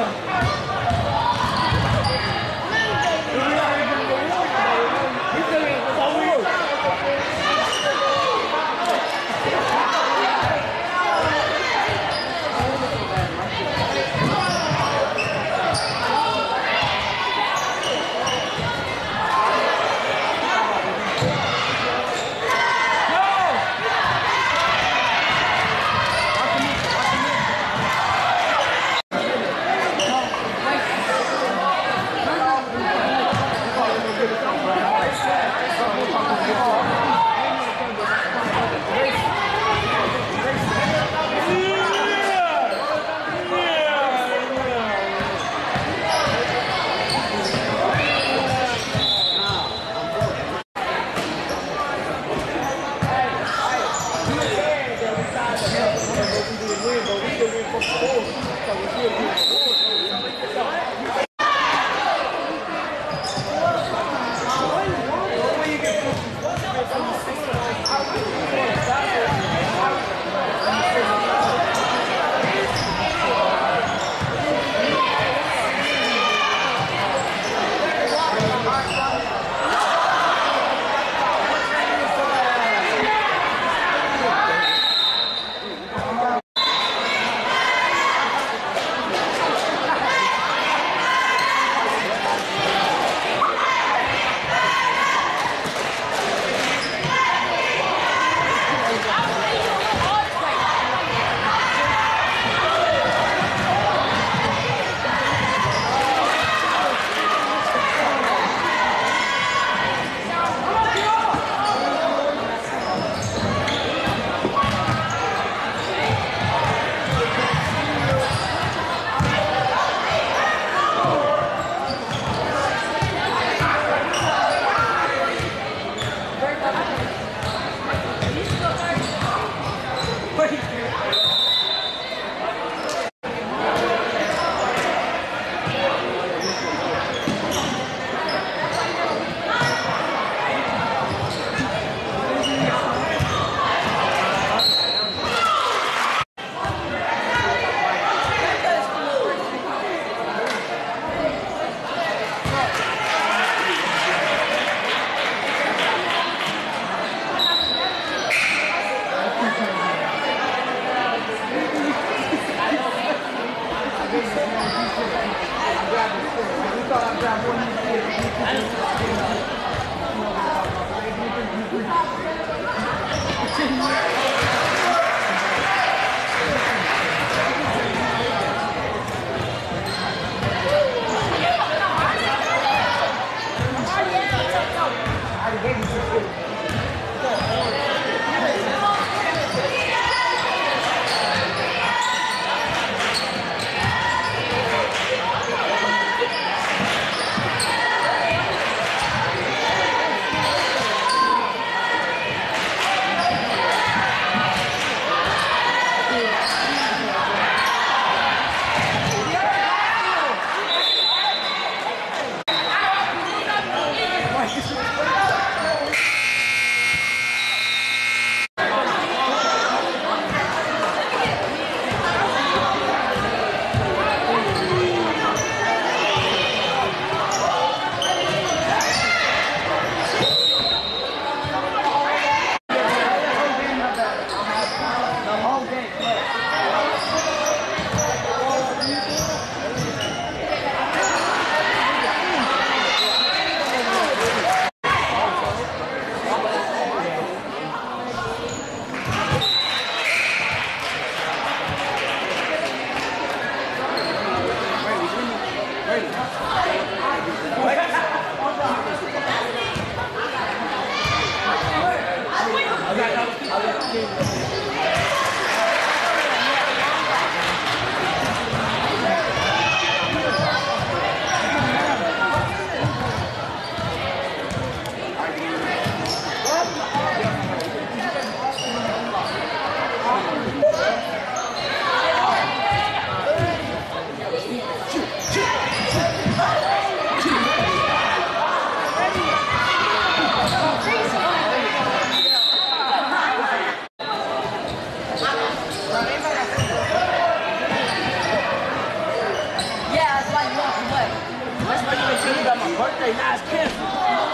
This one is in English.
Come on. 我去我 That's why you been telling about my birthday. Now it's canceled.